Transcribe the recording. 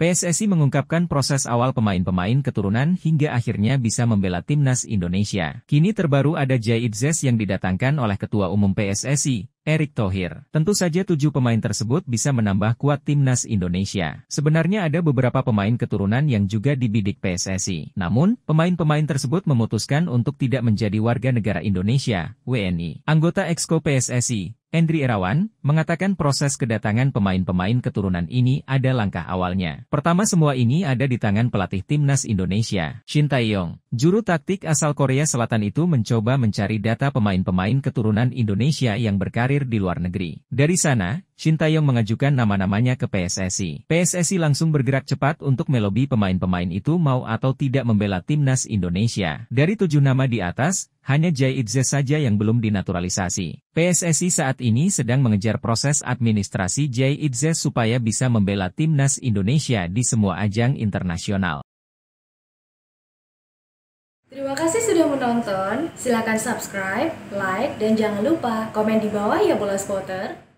PSSI mengungkapkan proses awal pemain-pemain keturunan hingga akhirnya bisa membela timnas Indonesia. Kini terbaru ada Jaid Zes yang didatangkan oleh Ketua Umum PSSI, Erick Thohir. Tentu saja tujuh pemain tersebut bisa menambah kuat timnas Indonesia. Sebenarnya ada beberapa pemain keturunan yang juga dibidik PSSI. Namun, pemain-pemain tersebut memutuskan untuk tidak menjadi warga negara Indonesia, WNI. Anggota Exco PSSI, Endri Irawan, mengatakan proses kedatangan pemain-pemain keturunan ini ada langkah awalnya. Pertama semua ini ada di tangan pelatih timnas Indonesia, Shin Tae-yong. Juru taktik asal Korea Selatan itu mencoba mencari data pemain-pemain keturunan Indonesia yang berkarir di luar negeri. Dari sana, Shin Tae-yong mengajukan nama-namanya ke PSSI. PSSI langsung bergerak cepat untuk melobi pemain-pemain itu mau atau tidak membela timnas Indonesia. Dari tujuh nama di atas, hanya Jai Idze saja yang belum dinaturalisasi. PSSI saat ini sedang mengejar proses administrasi Jai Idze supaya bisa membela timnas Indonesia di semua ajang internasional. Terima kasih sudah menonton. Silakan subscribe, like, dan jangan lupa komen di bawah ya bola spotter.